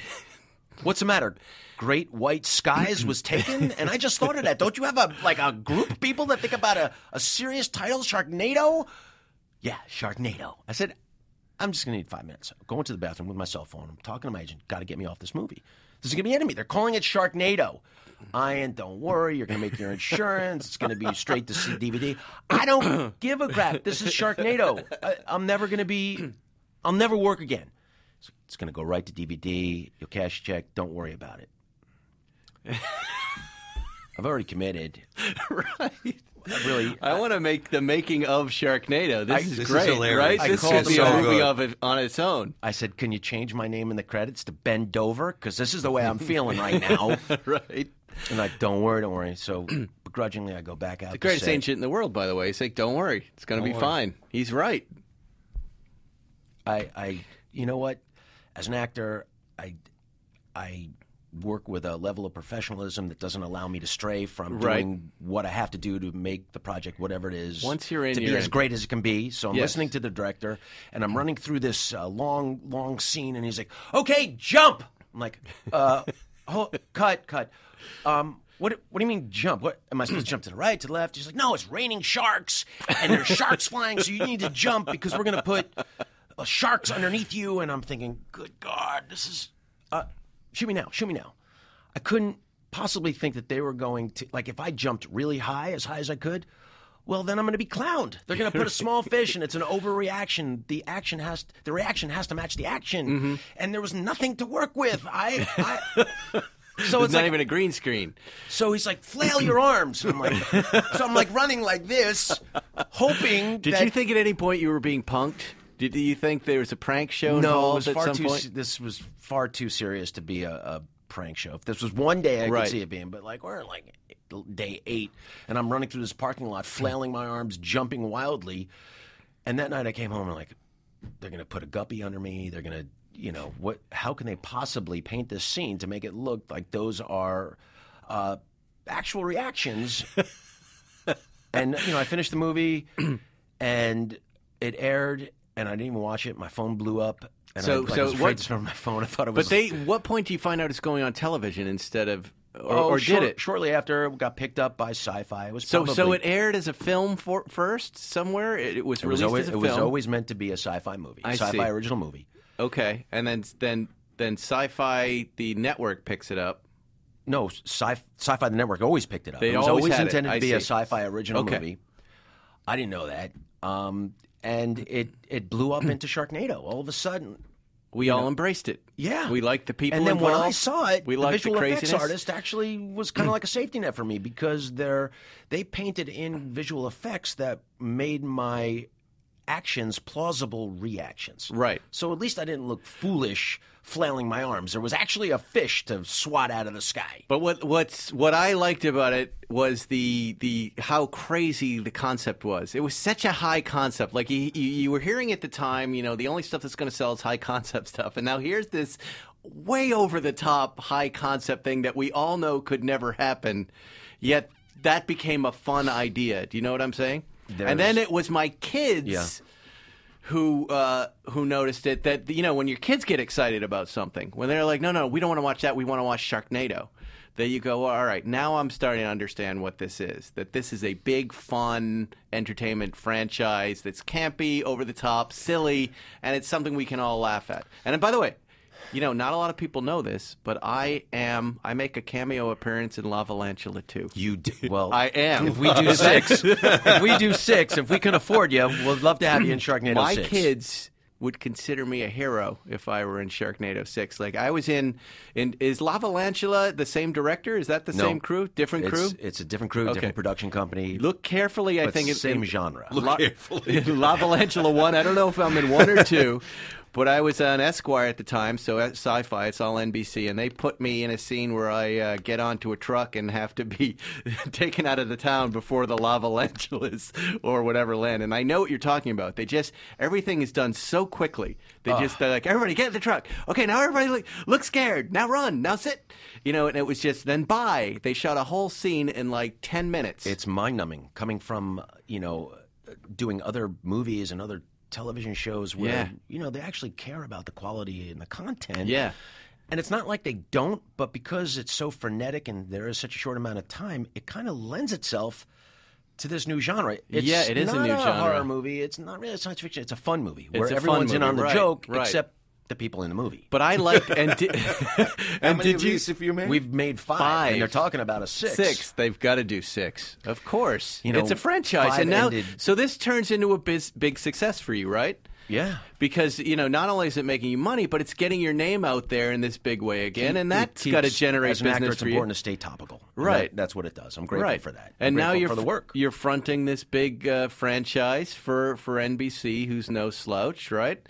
What's the matter? Great White Skies was taken, and I just thought of that. Don't you have a like a group of people that think about a, a serious title, Sharknado? Yeah, Sharknado. I said, I'm just gonna need five minutes. I'm going to the bathroom with my cell phone. I'm talking to my agent. Got to get me off this movie. This is gonna be enemy. They're calling it Sharknado. Ian, don't worry. You're gonna make your insurance. It's gonna be straight to DVD. I don't give a crap. This is Sharknado. I, I'm never gonna be. I'll never work again. So It's gonna go right to DVD. You'll cash check. Don't worry about it. I've already committed. right. I really. I want to make the making of Sharknado. This I- is this is great, hilarious. right? I this called should be them a so movie of it on its own. I said, "Can you change my name in the credits to Ben Dover? Because this is the way I'm feeling right now." right. And like, don't worry, don't worry. So begrudgingly, I go back out. The greatest set. ancient in the world, by the way. He's like, don't worry, it's going to be worry. fine. He's right. I, I, you know what? As an actor, I, I work with a level of professionalism that doesn't allow me to stray from Right. doing what I have to do to make the project whatever it is. Once you're in, to be you're as in. great as it can be. So I'm Yes. listening to the director, and I'm running through this uh, long, long scene, and he's like, "Okay, jump." I'm like, uh, hold, cut, cut. Um, what, what do you mean jump? What am I supposed to jump to the right, to the left? He's like, no, it's raining sharks, and there's sharks flying, so you need to jump because we're gonna put uh, sharks underneath you. And I'm thinking, good God, this is. Uh, shoot me now, shoot me now. I couldn't possibly think that they were going to like if I jumped really high, as high as I could. Well, then I'm going to be clowned. They're going to put a small fish, and it's an overreaction. The action has the reaction has to match the action, Mm-hmm. and there was nothing to work with. I, I so It's it's not like even a green screen. so he's like, flail your arms. I'm like, so I'm like running like this, hoping. Did that, you think at any point you were being punked? Did you think there was a prank show No, it involved was at far some too. point? This was far too serious to be a, a prank show. If this was one day, I Right. could see it being, but like we're like day eight, and I'm running through this parking lot, flailing my arms, jumping wildly. And that night, I came home and like, they're gonna put a guppy under me. They're gonna, you know, what? How can they possibly paint this scene to make it look like those are uh, actual reactions? and you know, I finished the movie, and it aired, and I didn't even watch it. My phone blew up. And So- I, like, so was afraid what- on my phone. I thought it was. But they, what point do you find out it's going on television instead of, or, oh, or short- did it? shortly after? It got picked up by Sci-Fi. It was So, probably, so it aired as a film for, first somewhere. It, it was It was released always as a it film. was always meant to be a Sci-Fi movie, I Sci-Fi see. original movie. okay, and then then then Sci-Fi the network picks it up. No, sci- Sci-Fi the network always picked it up. They it was always always intended I to be a. Sci-Fi original Okay. movie. I didn't know that. Um, and it it blew up into Sharknado all of a sudden. We all embraced it. Yeah, we liked the people. And then when. I saw it, we the liked visual the effects artist actually was kind of like a safety net for me because they're they painted in visual effects that made my actions plausible reactions. Right. So at least I didn't look foolish flailing my arms. There was actually a fish to swat out of the sky. But what what's what I liked about it was the the how crazy the concept was. It was such a high concept. Like you, you, you were hearing at the time, you know, the only stuff that's going to sell is high concept stuff, and now here's this way over the top high concept thing that we all know could never happen. Yet that became a fun idea. Do you know what I'm saying? And then it was my kids Yeah. who uh, who noticed it that you know when your kids get excited about something when they're like no no we don't want to watch that. We want to watch Sharknado. That you go well, all right now I'm starting to understand what this is that this is a big fun entertainment franchise that's campy over the top silly and it's something we can all laugh at. And by the way you know not a lot of people know this but I am I make a cameo appearance in Lavalantula too You d- well, I am. If we do six, if we do six, if we can afford you, we'd love to have you in Sharknado my six. kids would consider me a hero if I were in Sharknado Six. Like I was in, in is Lavalantula the same director? Is that the No. same crew? Different crew? it's a different crew, Okay. different production company. Look carefully. I think it's same in, genre. La, Lavalantula one. I don't know if I'm in one or two, But I was on Esquire at the time, so at Sci-Fi, it's all NBC, and they put me in a scene where I uh, get onto a truck and have to be taken out of the town before the lava Angeles or whatever land. And I know what you're talking about. They just everything is done so quickly. They just they're like, everybody get in the truck. Okay, now everybody look, look scared. Now run. Now sit. You know, and it was just then bye. They shot a whole scene in like ten minutes. It's mind numbing coming from, you know, doing other movies and other television shows where, Yeah. you know, they actually care about the quality and the content. Yeah. And it's not like they don't, but because it's so frenetic and there is such a short amount of time, it kind of lends itself to this new genre. It's Yeah, it is a new a genre. horror movie. It's not really a science fiction. It's a fun movie where everyone's in on the right, joke right. except the people in the movie. but I like and did, How and many did of you these have you made? We've made five, Five. and they're talking about a six. Six. They've got to do six. Of course. You know, it's a franchise. And now, ended- so this turns into a biz, big success for you, right? Yeah. Because, you know, not only is it making you money, but it's getting your name out there in this big way again. and that's It got to keeps- generate as an business actor, it's for you. important to stay topical. Right. that- that's what it does. I'm grateful right. for that. I'm And now you're for the work. You're fronting this big uh, franchise for, for NBC, who's no slouch, right?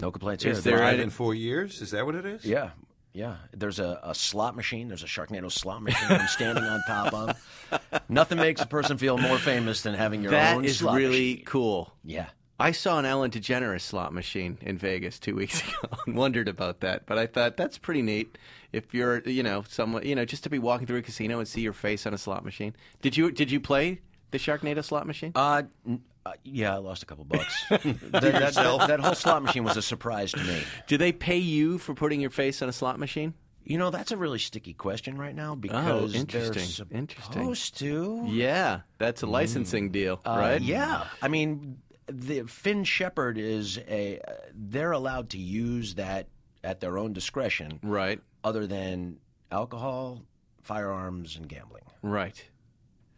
No complaints Is here. there Five any- in four years? Is that what it is? Yeah. Yeah, there's a, a slot machine. There's a Sharknado slot machine I'm standing on top of. Nothing makes a person feel more famous than having your That own is slot really machine. cool. Yeah. I saw an Ellen DeGeneres slot machine in Vegas two weeks ago and wondered about that. But I thought that's pretty neat. If you're, you know, someone, you know, just to be walking through a casino and see your face on a slot machine. Did you did you play the Sharknado slot machine? Uh, n- uh, yeah, I lost a couple bucks. that, that, that, that whole slot machine was a surprise to me. Do they pay you for putting your face on a slot machine? You know, that's a really sticky question right now because they're interesting. Interesting. supposed to. Yeah, that's a licensing deal, Uh, right? Yeah, I mean, the Fin Shepard is a. Uh, they're allowed to use that at their own discretion, Right. other than alcohol, firearms, and gambling, Right.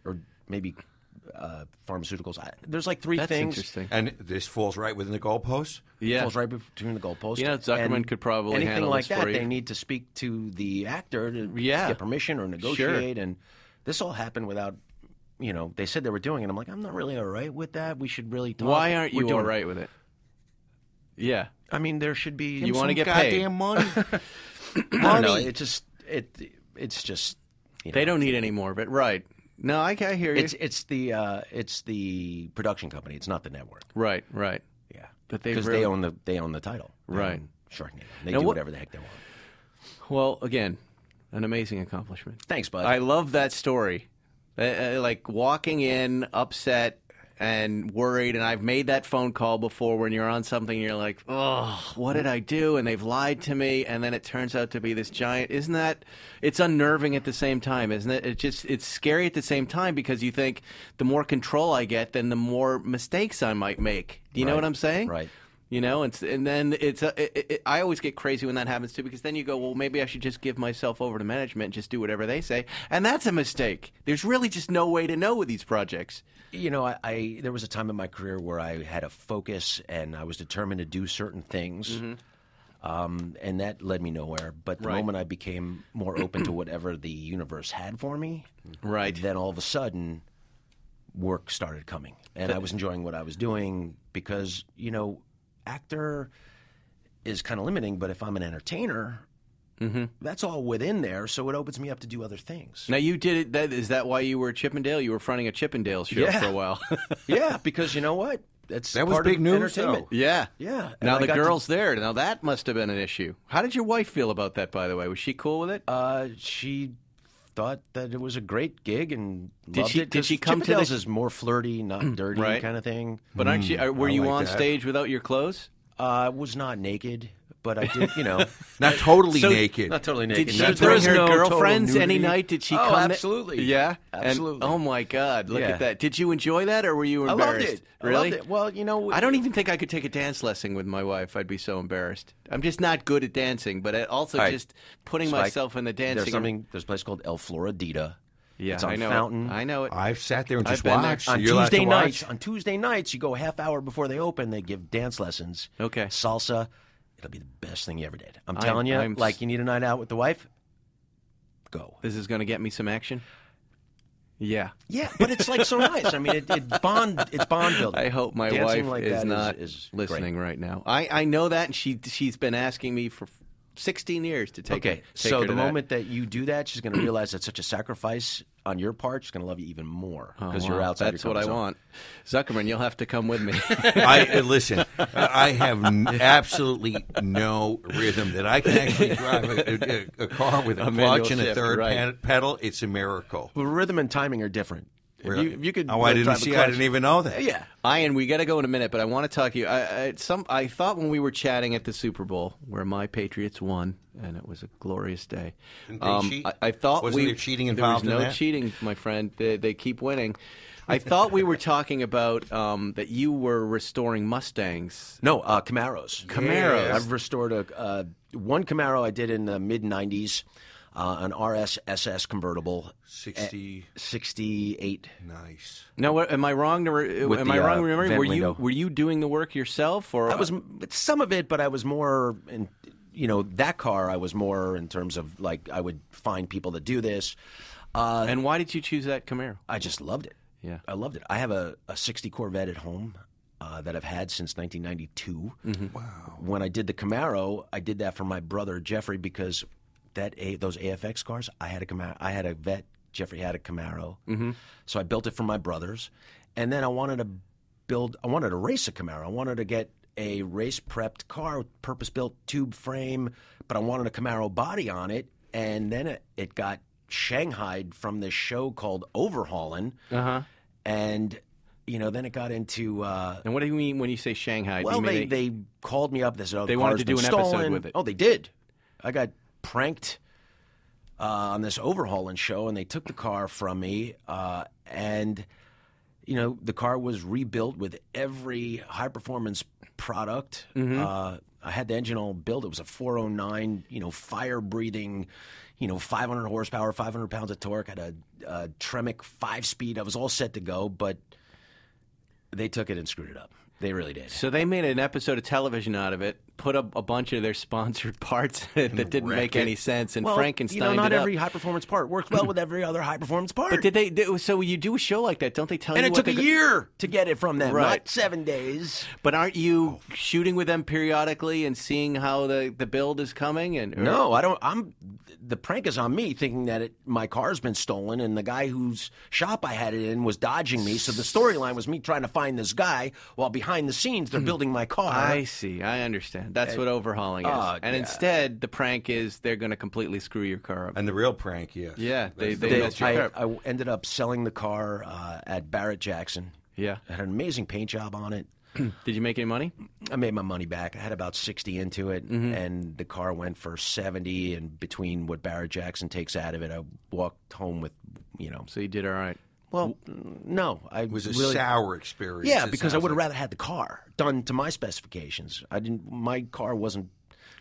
or maybe uh, pharmaceuticals. I, there's like three That's things. interesting. And this falls right within the goalposts? Yeah. It falls right between the goalposts. You know, Zuckerman And could probably anything handle like this for that. you. They need to speak to the actor to Yeah. get permission or negotiate, and this all happened without. You know, they said they were doing it. I'm like, I'm not really all right with that. We should really talk. Why aren't you doing all right with it? Yeah. I mean, there should be. You wanna Some get paid. goddamn money? I don't know. It just it it's just you know, They don't need any more of it. Right. No, I, I hear you. It's it's the uh, it's the production company. It's not the network. right, right. Yeah, But they because really- they own the they own the title. They Right. own Sharknado. They Now do what- whatever the heck they want. Well, again, an amazing accomplishment. Thanks, bud. I love that story. Uh, uh, like walking in upset and worried, and I've made that phone call before when you're on something, and you're like, oh, what did I do? And they've lied to me, and then it turns out to be this giant. Isn't that? It's unnerving at the same time, isn't it? It just it's scary at the same time because you think the more control I get, then the more mistakes I might make. Do you know what I'm saying? Right. You know, and, and then it's a, it, it, I always get crazy when that happens too because then you go, well, maybe I should just give myself over to management and just do whatever they say, and that's a mistake. There's really just no way to know with these projects. you know, I, I there was a time in my career where I had a focus and I was determined to do certain things. Um, and that led me nowhere. But the Mm-hmm. Right. moment I became more open to whatever the universe had for me, Right. then all of a sudden, work started coming, and I was enjoying what I was doing because you know, actor is kind of limiting. But if I'm an entertainer, Mm-hmm. that's all within there, so it opens me up to do other things. Now you did it. That, is that why you were at Chippendale? You were fronting a Chippendale show Yeah. for a while. yeah, because you know what? That's That was big of news, entertainment. though. yeah. Yeah. and Now I the got to- girl's there. Now that must have been an issue. How did your wife feel about that? By the way, was she cool with it? Uh, she thought that it was a great gig and Did loved she- it. did 'cause she come to the- Chippendales is more flirty, not dirty Right. kind of thing. but aren't you? uh, Were I you like on that. stage without your clothes? Uh, I was not naked, but I did, you know, Not totally So- naked. not totally naked. Did she No, bring her no girlfriends any night? Did she oh, come? absolutely. Yeah, And- absolutely. oh my God! Look Yeah. at that. Did you enjoy that, or were you embarrassed? I loved it. I Really? loved it. Well, you know, I don't even think I could take a dance lesson with my wife. I'd be so embarrassed. I'm just not good at dancing, but also All right. just putting Spike, myself in the dancing. There's something. There's a place called El Floridita. Yeah, it's on I know. Fountain. It. I know it. I've sat there and I've just there. watched. on You're allowed to Tuesday watch? nights. On Tuesday nights, you go a half hour before they open. They give dance lessons. Okay. salsa. It'll be the best thing you ever did. I'm I'm- telling you, I'm like you need a night out with the wife. Go. This is going to get me some action. Yeah. Yeah, but it's like so nice. I mean, it, it bond. It's bond building. I hope my Dancing wife like is not is listening great. right now. I, I know that, and she she's been asking me for 16 years to take. her- Okay, take so her the that. moment that. you do that, she's going to realize that's such a sacrifice on your part. She's going to love you even more Oh, because wow. you're outside. That's your what I want. Zuckerman, you'll have to come with me. I uh, listen. I have n- absolutely no rhythm that I can actually drive a, a, a car with a, A manual clutch and a third right. pedal. It's a miracle. Well, rhythm and timing are different. If you, if you could. Oh, I didn't see. I didn't even know that. Yeah. Ian, we got to go in a minute, but I want to talk to you. I, I, some, I thought when we were chatting at the Super Bowl, where my Patriots won, and it was a glorious day. Didn't they um, cheat? I, I thought Wasn't we, there cheating involved. There was involved in no that? cheating, my friend. They, they keep winning. I thought we were talking about um, that you were restoring Mustangs. No, uh, Camaros. Camaros. I've restored a uh, one Camaro I did in the mid '90s, uh, an RS SS convertible, Sixty. '68. Nice. Now, what, am I wrong? To re, am the, I wrong? uh, Remembering, vent were you were you doing the work yourself, or I was some of it, but I was more in. You know, that car I was more in terms of like I would find people to do this. Uh, And why did you choose that Camaro? I just loved it. Yeah. I loved it. I have a, a 60 Corvette at home uh, that I've had since 1992. Mm-hmm. Wow. When I did the Camaro, I did that for my brother Jeffrey because that a, those AFX cars, I had a Camaro, I had a Vet, Jeffrey had a Camaro. Mm-hmm. So I built it for my brothers. And then I wanted to build I wanted to race a Camaro. I wanted to get a race prepped car, purpose built tube frame, but I wanted a Camaro body on it. And then it, it got shanghaied from this show called Overhaulin'. Uh huh. And, you know, then it got into. Uh, And what do you mean when you say Shanghai? Well, you mean they, they called me up. They said, oh, They the wanted to do an episode stolen. with it. Oh, they did. I got pranked uh, on this Overhaulin' show, and they took the car from me. Uh, and, you know, the car was rebuilt with every high performance product. Mm-hmm. Uh, I had the engine all built. It was a 409, you know, fire breathing, you know, 500 horsepower, 500 pounds of torque. Had a, a Tremec five speed. I was all set to go, but they took it and screwed it up. They really did. So they made an episode of television out of it, put up a bunch of their sponsored parts that didn't make it. any sense, and well, Frankenstein you know, not it every high performance part works well with every other high performance part. But did they? Did, so you do a show like that, don't they tell and you? And it what took a go- year to get it from them, Right. not seven days. But aren't you oh. shooting with them periodically and seeing how the, the build is coming? And or- No, I don't. I'm the prank is on me, thinking that it, my car's been stolen, and the guy whose shop I had it in was dodging me. So the storyline was me trying to find this guy, while behind the scenes they're hmm. building my car. I see. I understand. That's what Overhaulin' is. Oh, and yeah. instead, the prank is they're going to completely screw your car up. And the real prank, yes. Yeah, they- That's they the real messed your I, car. I ended up selling the car uh, at Barrett Jackson. Yeah. I had an amazing paint job on it. Did you make any money? I made my money back. I had about sixty into it, Mm-hmm. and the car went for seventy. And between what Barrett Jackson takes out of it, I walked home with, you know, So you did all right. Well, no, I It was a really, sour experience. Yeah, because I would have like. rather had the car done to my specifications. I didn't. My car wasn't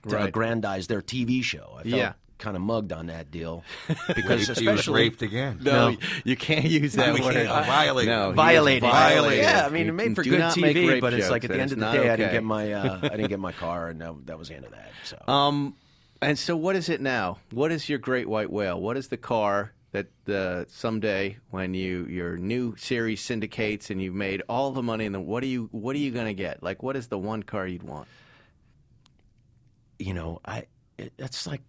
to Right. aggrandize their TV show. I felt Yeah. kind of mugged on that deal because He was raped again. No, you can't use that we word. can't. Violated. No, he was violated. violated. Yeah, I mean, it made for good TV, but it's like at the end of the not day, I didn't get my uh, I didn't get my car, and that, that was the end of that. So Um, and so what is it now? What is your great white whale? What is the car that uh, someday, when you your new series syndicates and you've made all the money, and the what are you what are you gonna get? Like, what is the one car you'd want? you know, I it, that's like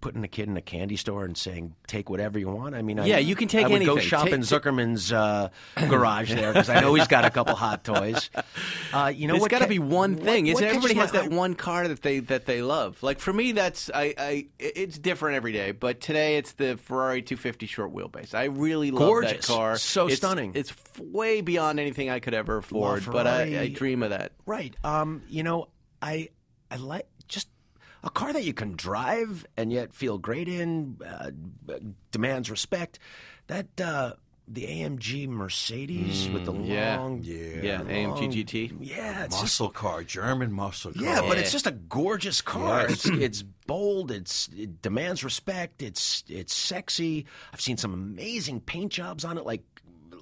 putting a kid in a candy store and saying take whatever you want. I mean, I, Yeah, you can take I would go shop Take- in Zuckerman's uh, garage there because I know he's got a couple hot toys. Uh, you know, what got to be one thing. what Isn't everybody has that one car that they that they love? Like for me, that's I, I it's different every day. But today it's the Ferrari 250 short wheelbase. I really love Gorgeous. that car. So It's- stunning. It's way beyond anything I could ever afford. But I, I dream of that. Right. Um, you know, I I like a car that you can drive and yet feel great in, uh, demands respect. That uh, the AMG Mercedes with the Mm, yeah. long, Yeah. Yeah, AMG GT. yeah, it's just Muscle car, German muscle car. Yeah, but Yeah. it's just a gorgeous car. Yes. It's it's bold. It's it demands respect. It's it's sexy. I've seen some amazing paint jobs on it, like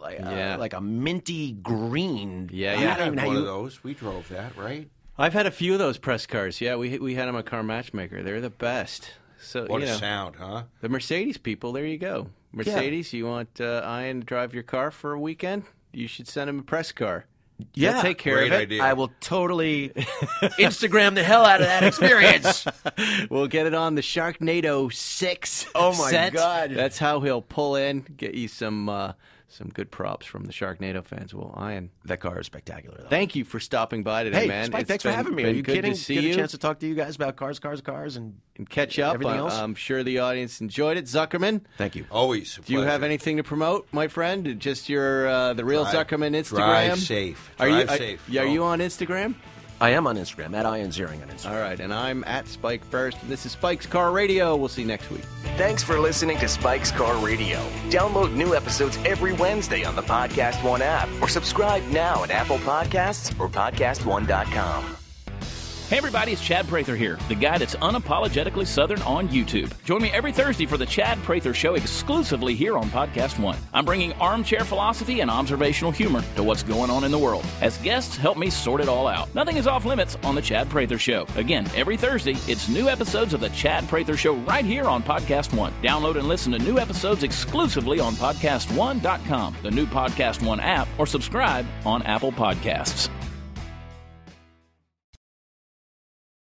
like Yeah. uh, like a minty green. Yeah, I yeah. don't had even one how of those. We drove that, right? I've had a few of those press cars. Yeah, we we had them at Car Matchmaker. They're the best. So What you a know, sound, huh? the Mercedes people. There you go. Mercedes, you want uh, Ian to drive your car for a weekend? You should send him a press car. He'll Yeah, take care great of it. idea. I will totally Instagram the hell out of that experience. We'll get it on the Sharknado Six. Oh, my set. God. That's how he'll pull in, get you some uh, some good props from the Sharknado fans. Well, Ian, that car is spectacular, though. thank you for stopping by today, hey, man. Spike, It's thanks for having me. Are been you good kidding? To see Get you a chance to talk to you guys about cars, cars, cars, and and catch up. everything Uh, else? I'm sure the audience enjoyed it. Zuckerman, thank you. Always. a do you have anything to promote, my friend? Just your uh, the real Drive- Zuckerman Instagram. drive safe. Are you Drive are- safe. yeah, Are you on Instagram? I am on Instagram at Ian Ziering on Instagram. All right, and I'm at Spike Feresten. This is Spike's Car Radio. We'll see you next week. Thanks for listening to Spike's Car Radio. Download new episodes every Wednesday on the Podcast One app or subscribe now at Apple Podcasts or PodcastOne.com. Hey everybody, it's Chad Prather here, the guy that's unapologetically Southern on YouTube. Join me every Thursday for the Chad Prather Show exclusively here on Podcast One. I'm bringing armchair philosophy and observational humor to what's going on in the world. As guests help me sort it all out. Nothing is off limits on the Chad Prather Show. Again, every Thursday, it's new episodes of the Chad Prather Show right here on Podcast One. Download and listen to new episodes exclusively on PodcastOne.com, the new Podcast One app, or subscribe on Apple Podcasts.